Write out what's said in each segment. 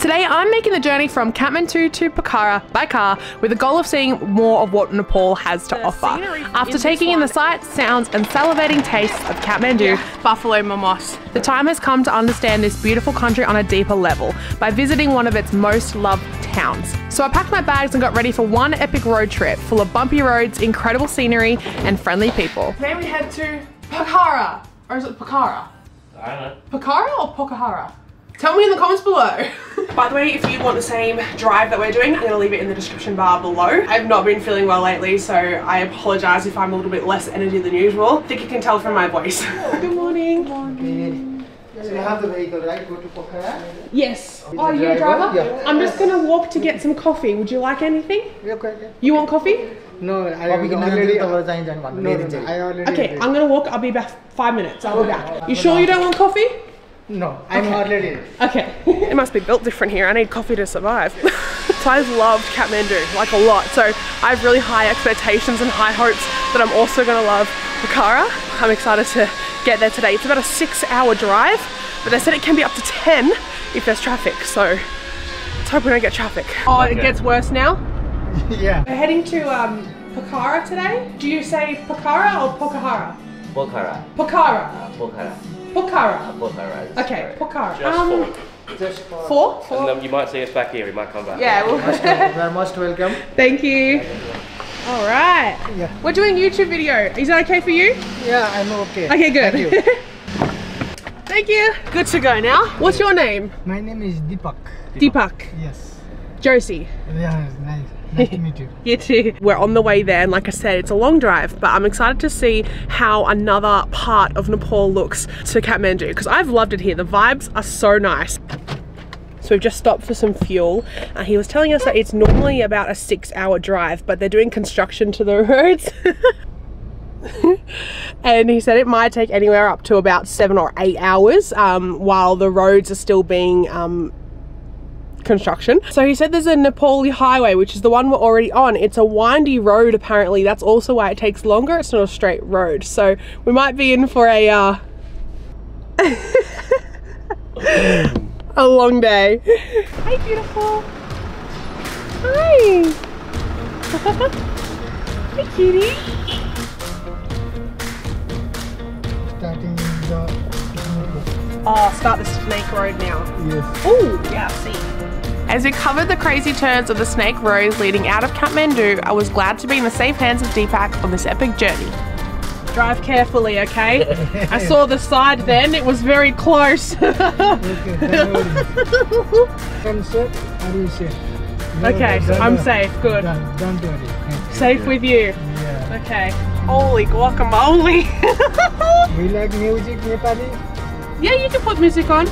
Today I'm making the journey from Kathmandu to Pokhara by car with the goal of seeing more of what Nepal has to offer. After taking in the sights, sounds and salivating tastes of Kathmandu, buffalo momos, the time has come to understand this beautiful country on a deeper level by visiting one of its most loved towns. So I packed my bags and got ready for one epic road trip full of bumpy roads, incredible scenery and friendly people. Today we head to Pokhara, or is it Pokhara? I don't know. Pokhara or Pokhara? Tell me in the comments below. By the way, if you want the same drive that we're doing, I'm going to leave it in the description bar below. I've not been feeling well lately, so I apologise if I'm a little bit less energy than usual. I think you can tell from my voice. Good morning. Good morning. So you have the vehicle, right? Go to prepare. Yes. With oh, Are you a driver? Yeah. I'm just going to walk to get some coffee. Would you like anything? Okay, yeah. You want coffee? No, I already, already, no. Okay, I'm going to walk. I'll be back five minutes. I'll be back. You sure you don't want coffee? No, I'm already. Okay. it must be built different here. I need coffee to survive. so I've loved Kathmandu, like a lot. So I have really high expectations and high hopes that I'm also gonna love Pokhara. I'm excited to get there today. It's about a six hour drive, but they said it can be up to 10 if there's traffic. So let's hope we don't get traffic. Oh, it gets worse now? yeah. We're heading to um, Pokhara today. Do you say Pokhara or Pokhara? Pokhara. Pokhara. Uh, Pokhara. Pokhara. Pokhara. Okay, correct. Pokhara. Just Um, four. Just for. four? And then you might see us back here. We might come back. Yeah, well, You are most welcome. thank you. All right. Yeah. We're doing YouTube video. Is that okay for you? Yeah, I'm okay. Okay, good. Thank you. Thank you. Good to go now. What's your name? My name is Deepak. Deepak. Yes. Josie. Yeah, nice. Nice to meet you. You too. We're on the way there, and like I said, it's a long drive, but I'm excited to see how another part of Nepal looks to Kathmandu because I've loved it here. The vibes are so nice. So we've just stopped for some fuel. Uh, he was telling us that it's normally about a six hour drive, but they're doing construction to the roads. and he said it might take anywhere up to about seven or eight hours um, while the roads are still being um, construction. So he said there's a Nepali highway, which is the one we're already on. It's a windy road apparently. That's also why it takes longer. It's not a straight road. So we might be in for a uh, a long day. Hi, beautiful. Hi. Hi, cutie. Starting the. Oh, start the snake road now. Yes. Oh, yeah, see. As we covered the crazy turns of the snake roads leading out of Kathmandu, I was glad to be in the safe hands of Deepak on this epic journey. Drive carefully, okay? I saw the side then, it was very close. Okay. I'm safe. Are you safe? No, okay, don't I'm worry. safe, good. Don't, don't worry. Thank you. Safe with you. Yeah. Okay. Holy guacamole. We like music, Nepali. yeah, you can put music on.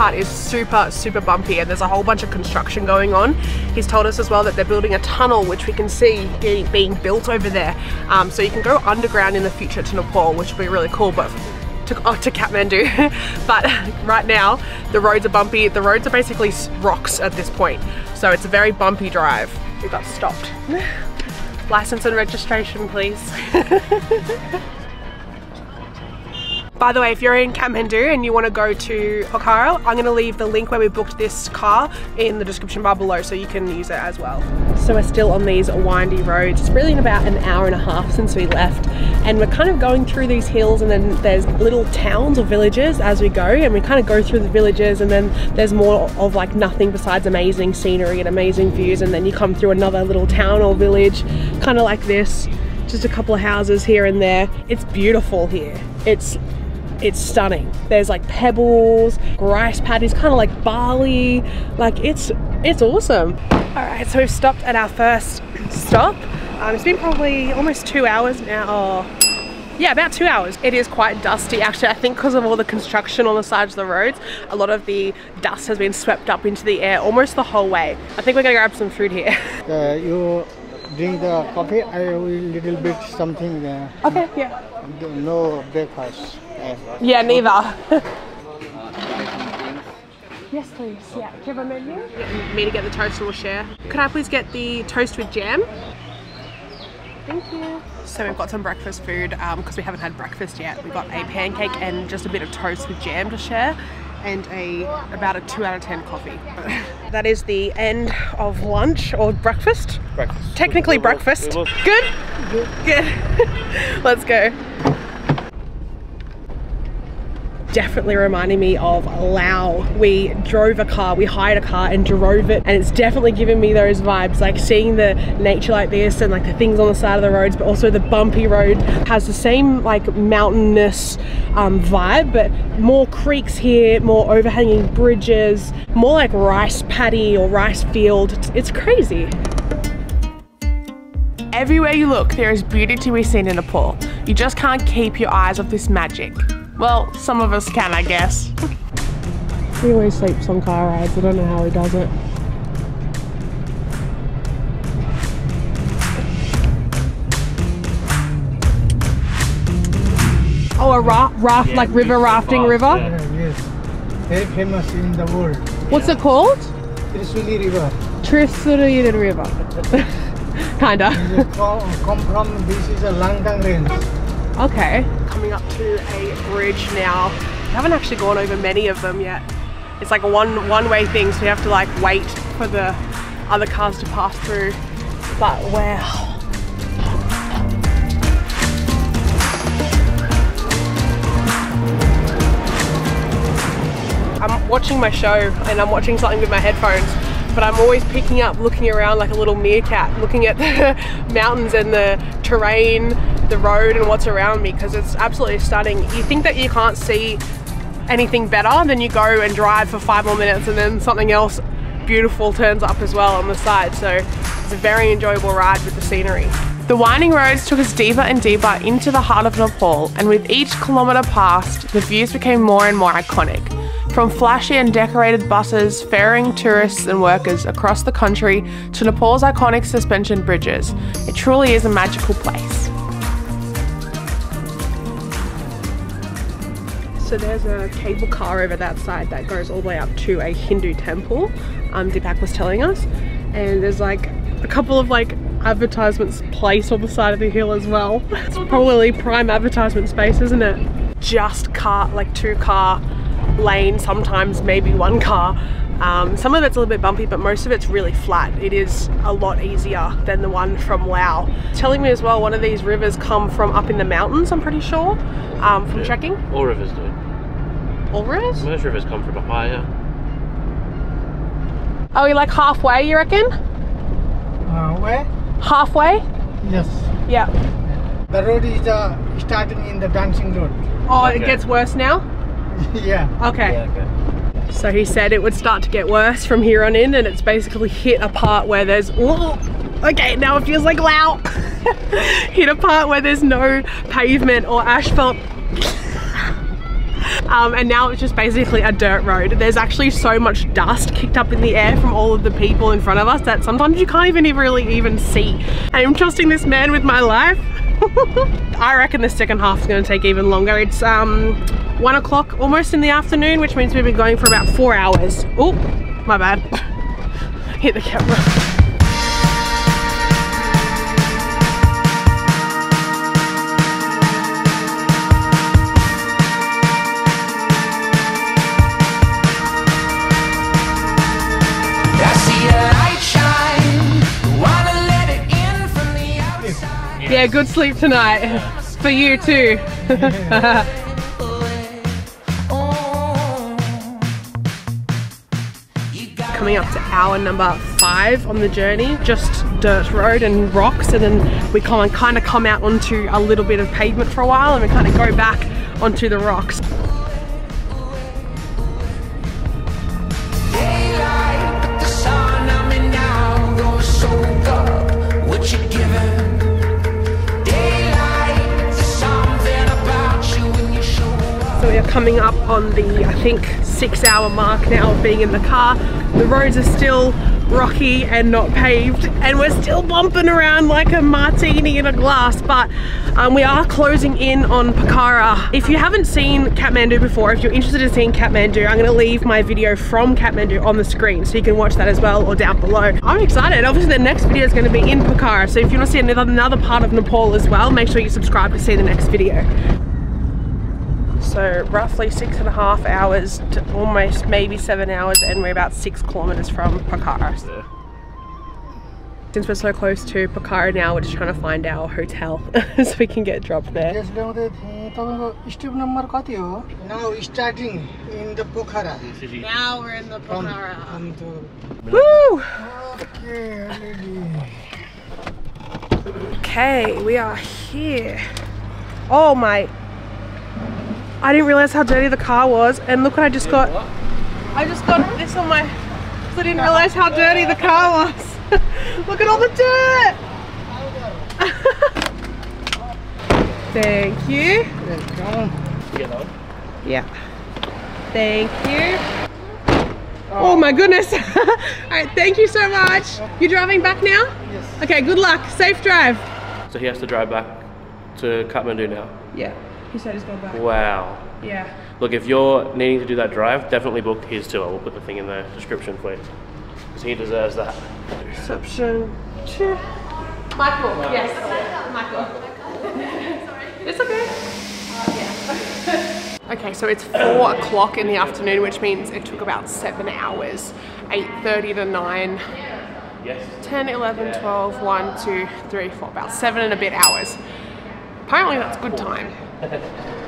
Part is super, super bumpy and there's a whole bunch of construction going on. He's told us as well that they're building a tunnel which we can see being built over there. Um, so you can go underground in the future to Nepal, which will be really cool, but to, oh, to Kathmandu. but right now, the roads are bumpy. The roads are basically rocks at this point. So it's a very bumpy drive. We got stopped. License and registration, please. By the way, if you're in Kathmandu and you want to go to Pokhara, I'm going to leave the link where we booked this car in the description bar below so you can use it as well. So we're still on these windy roads. It's really been about an hour and a half since we left. And we're kind of going through these hills and then there's little towns or villages as we go. And we kind of go through the villages and then there's more of like nothing besides amazing scenery and amazing views. And then you come through another little town or village kind of like this. Just a couple of houses here and there. It's beautiful here. It's it's stunning. There's like pebbles, rice paddies, kind of like barley. Like it's it's awesome. All right, so we've stopped at our first stop. Um, it's been probably almost two hours now. Or, yeah, about two hours. It is quite dusty actually. I think because of all the construction on the sides of the roads, a lot of the dust has been swept up into the air almost the whole way. I think we're gonna grab some food here. Uh, you drink the coffee. I will little bit something. Uh, okay, yeah. no breakfast. Uh, Yeah, neither. Yes, please. Yeah. Do you have a menu? Me to get the toast and we'll share. Could I please get the toast with jam? Thank you. So we've got some breakfast food because we haven't had breakfast yet. We've got a pancake and just a bit of toast with jam to share and a about a 2 out of 10 coffee. that is the end of lunch or breakfast. Breakfast. Technically breakfast. will- Good? Good. Let's go. Definitely reminding me of Lao. We drove a car, we hired a car and drove it, and it's definitely giving me those vibes. Like seeing the nature like this and like the things on the side of the roads, but also the bumpy road has the same like mountainous um, vibe, but more creeks here, more overhanging bridges, more like rice paddy or rice field. It's, it's crazy. Everywhere you look, there is beauty to be seen in Nepal. You just can't keep your eyes off this magic. Well, some of us can, I guess. He always sleeps on car rides. I don't know how he does it. Oh, a ra- raft, Yeah, like river rafting fast, river? yeah. Yeah, yes. Very famous in the world. What's it called? Trisuli River. Trisuri River. Kinda. It come, come from, this is a Langtang range. Okay. Coming up to a bridge now. We haven't actually gone over many of them yet. It's like a one one way thing, so you have to like wait for the other cars to pass through. But wow. I'm watching my show and I'm watching something with my headphones, but I'm always picking up, looking around like a little meerkat, looking at the mountains and the terrain, the road, and what's around me because it's absolutely stunning. You think that you can't see anything better, then you go and drive for five more minutes, and then something else beautiful turns up as well on the side. So it's a very enjoyable ride with the scenery. The winding roads took us deeper and deeper into the heart of Nepal, and with each kilometre passed, the views became more and more iconic. From flashy and decorated buses ferrying tourists and workers across the country to Nepal's iconic suspension bridges, it truly is a magical place. So there's a cable car over that side that goes all the way up to a Hindu temple, um, Deepak was telling us. And there's like a couple of like advertisements placed on the side of the hill as well. It's probably prime advertisement space, isn't it? Just car, like two car lane, sometimes maybe one car. Um, some of it's a little bit bumpy, but most of it's really flat. It is a lot easier than the one from Lao. Telling me as well, one of these rivers come from up in the mountains, I'm pretty sure, um, from Yeah. trekking. All rivers do. All rivers? Most rivers come from higher. Are we like halfway, you reckon? Uh, where? Halfway? Yes. Yeah. The road is uh, starting in the dancing road. Oh, it gets worse now? yeah. Okay. okay. So he said it would start to get worse from here on in, and it's basically hit a part where there's. Whoa, okay, now it feels like loud. hit a part where there's no pavement or asphalt. Um, and now it's just basically a dirt road. There's actually so much dust kicked up in the air from all of the people in front of us that sometimes you can't even really even see. I'm trusting this man with my life. I reckon the second half is going to take even longer. It's um, one o'clock almost in the afternoon, which means we've been going for about four hours. Oh, my bad. Hit the camera. Yeah, good sleep tonight. For you too. Got coming up to hour number five on the journey just dirt road and rocks and then we kind of come out onto a little bit of pavement for a while and we kind of go back onto the rocks coming up on the i think six hour mark now of being in the car the roads are still rocky and not paved and we're still bumping around like a martini in a glass but um, we are closing in on Pokhara. If you haven't seen Kathmandu before, if you're interested in seeing Kathmandu, I'm going to leave my video from Kathmandu on the screen so you can watch that as well or down below. I'm excited. Obviously the next video is going to be in Pokhara so if you want to see another, another part of Nepal as well, make sure you subscribe to see the next video so roughly six and a half hours to almost maybe seven hours and we're about six kilometers from Pokhara. Yeah. Since we're so close to Pokhara now, we're just trying to find our hotel so we can get dropped there. Yes, step number? Now starting in the Pokhara. Now we're in the Pokhara. From, to. Woo! Okay, lady. Okay, we are here. Oh my I didn't realize how dirty the car was and look what I just got. I just got this on my. I didn't realize how dirty the car was. look at all the dirt. Thank you. Yeah. Thank you. Oh my goodness. all right, thank you so much. You're driving back now? Yes. Okay, good luck. Safe drive. So he has to drive back to Kathmandu now. Yeah. He said he's going back. Wow. Yeah. Look, if you're needing to do that drive, definitely book his tour. We'll put the thing in the description for you. Because he deserves that. Reception two. Michael, yes. Michael. Sorry. It's okay. Uh, okay, so it's four o'clock in the afternoon, which means it took about seven hours. 8.30 to 9, Yes. 10, 11, 12, 1, 2, 3, 4, about seven and a bit hours. Apparently that's good time.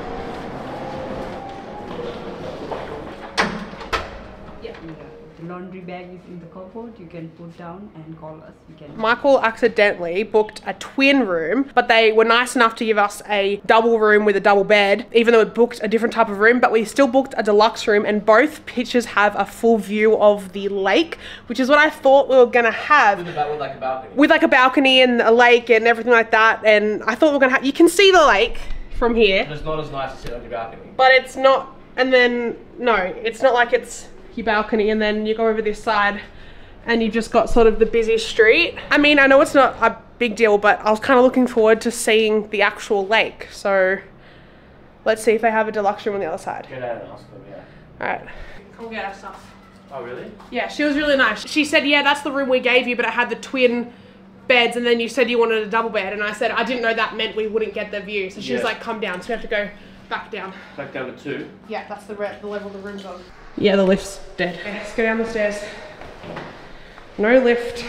The laundry bag is in the cupboard. You can put down and call us. We can. Michael accidentally booked a twin room, but they were nice enough to give us a double room with a double bed, even though we booked a different type of room, but we still booked a deluxe room, and both pictures have a full view of the lake, which is what I thought we were gonna have. With like a balcony. With like a balcony and a lake and everything like that, and I thought we were gonna have, you can see the lake from here, It's not as nice to sit on your balcony. but it's not, and then, no, it's not like it's your balcony and then you go over this side and you've just got sort of the busy street. I mean, I know it's not a big deal, but I was kind of looking forward to seeing the actual lake. So let's see if they have a deluxe room on the other side. Go down and ask them, yeah. All right. Come get our stuff. Oh, really? Yeah, she was really nice. She said, yeah, that's the room we gave you, but it had the twin beds and then you said you wanted a double bed and I said I didn't know that meant we wouldn't get the view. So she was like, come down. So we have to go back down. Back down to two. Yeah, that's the, re- the level the room's on. Yeah, the lift's dead. Okay, let's go down the stairs. No lift.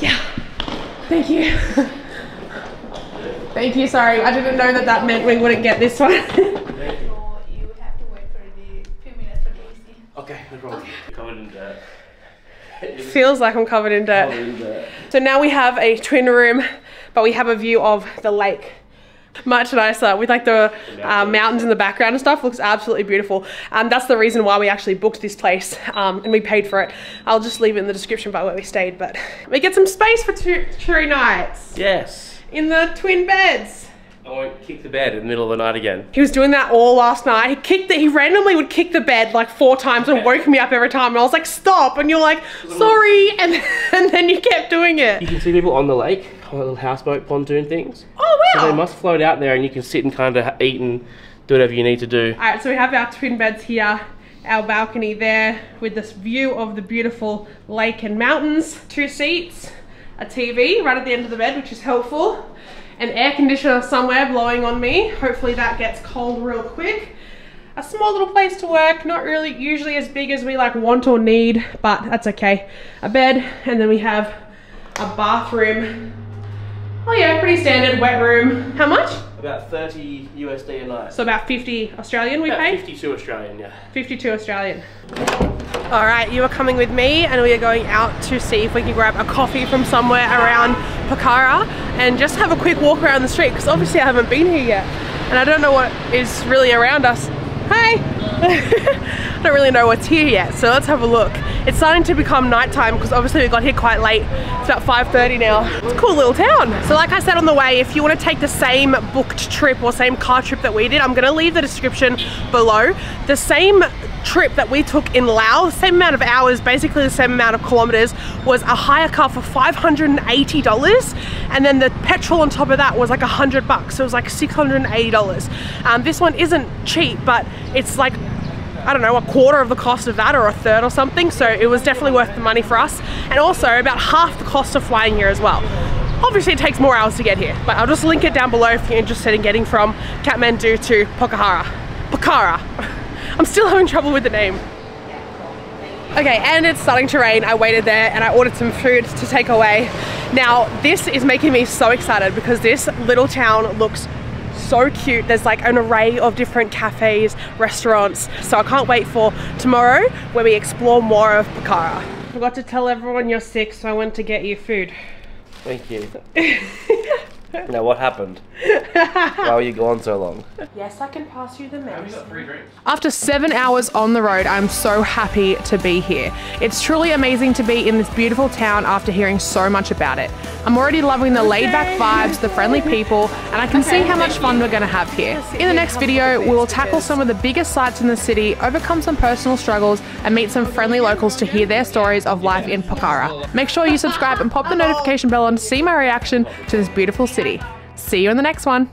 Yeah. Thank you. Thank you. Sorry, I didn't know that that meant we wouldn't get this one. Feels like I'm covered in dirt. In dirt. So now we have a twin room, but we have a view of the lake. Much nicer with like the uh, mountains in the background and stuff. Looks absolutely beautiful. Um, that's the reason why we actually booked this place um, and we paid for it. I'll just leave it in the description about where we stayed, but we get some space for two, three nights Yes. in the twin beds. Oh, I won't kick the bed in the middle of the night again. He was doing that all last night. He kicked the, he randomly would kick the bed like four times and woke me up every time. And I was like, stop. And you're like, sorry. And, and then you kept doing it. You can see people on the lake, on little houseboat pontoon things. Oh, wow. So they must float out there and you can sit and kind of eat and do whatever you need to do. All right, so we have our twin beds here, our balcony there with this view of the beautiful lake and mountains, two seats, a TV right at the end of the bed, which is helpful, an air conditioner somewhere blowing on me. Hopefully that gets cold real quick. A small little place to work, not really usually as big as we like want or need, but that's okay. A bed, and then we have a bathroom. Oh yeah, pretty standard wet room. How much? About 30 USD a night. So about 50 Australian we About pay? 52 Australian, yeah. 52 Australian. All right, you are coming with me and we are going out to see if we can grab a coffee from somewhere around Pokhara and just have a quick walk around the street because obviously I haven't been here yet and I don't know what is really around us. Hi! I don't really know what's here yet, so let's have a look. It's starting to become nighttime because obviously we got here quite late. It's about 5.30 now. It's a cool little town. So like I said on the way, if you want to take the same booked trip or same car trip that we did, I'm going to leave the description below. The same trip that we took in Laos, same amount of hours, basically the same amount of kilometers, was a hire car for $580. And then the petrol on top of that was like hundred bucks. So it was like $680. Um, this one isn't cheap, but it's like I don't know, a quarter of the cost of that or a third or something. So it was definitely worth the money for us. And also about half the cost of flying here as well. Obviously it takes more hours to get here, but I'll just link it down below if you're interested in getting from Kathmandu to Pokhara. Pokhara. I'm still having trouble with the name. Okay, and it's starting to rain. I waited there and I ordered some food to take away. Now, this is making me so excited because this little town looks so cute. There's like an array of different cafes, restaurants. So I can't wait for tomorrow where we explore more of Pokhara. Forgot to tell everyone you're sick, so I went to get you food. Thank you. now what happened? Why were you gone so long? Yes, I can pass you the medicine. Three drinks. After seven hours on the road, I'm so happy to be here. It's truly amazing to be in this beautiful town after hearing so much about it. I'm already loving the laid back vibes, the friendly people, and I can see how much fun we're going to have here. In the next video, we will tackle some of the biggest sites in the city, overcome some personal struggles, and meet some friendly locals to hear their stories of life in Pokhara. Make sure you subscribe and pop the notification bell on to see my reaction to this beautiful city. See you in the next one.